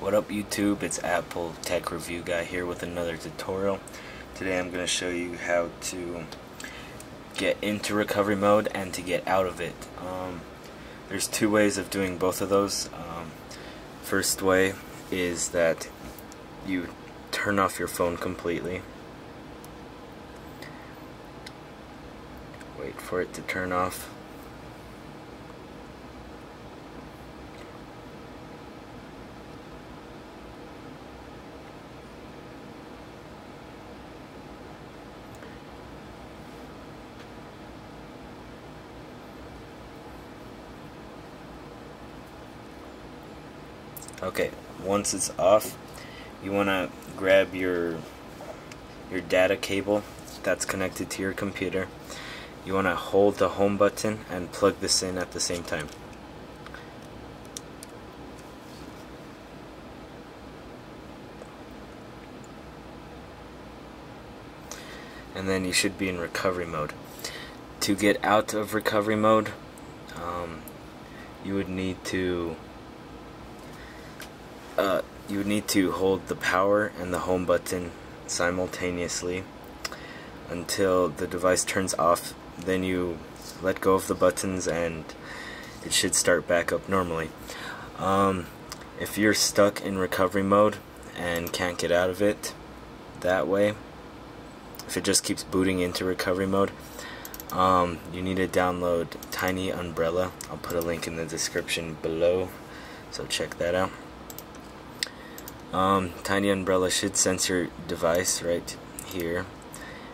What up YouTube, it's Apple Tech Review Guy here with another tutorial. Today I'm going to show you how to get into recovery mode and to get out of it. Um, there's two ways of doing both of those. Um, first way is that you turn off your phone completely. Wait for it to turn off. Okay, once it's off, you want to grab your your data cable that's connected to your computer. You want to hold the home button and plug this in at the same time. And then you should be in recovery mode. To get out of recovery mode, um, you would need to uh, you need to hold the power and the home button simultaneously until the device turns off. Then you let go of the buttons and it should start back up normally. Um, if you're stuck in recovery mode and can't get out of it that way if it just keeps booting into recovery mode um, you need to download Tiny Umbrella. I'll put a link in the description below so check that out um, Tiny Umbrella should sensor device right here.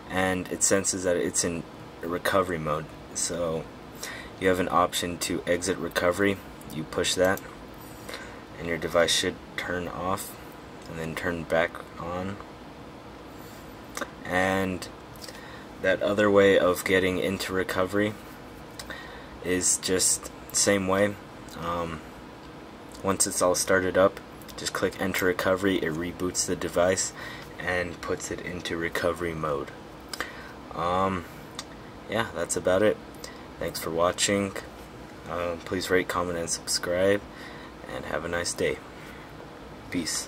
And it senses that it's in recovery mode. So you have an option to exit recovery. You push that. And your device should turn off and then turn back on. And that other way of getting into recovery is just same way. Um, once it's all started up just click enter recovery it reboots the device and puts it into recovery mode. Um, yeah that's about it. Thanks for watching. Uh, please rate comment and subscribe and have a nice day. Peace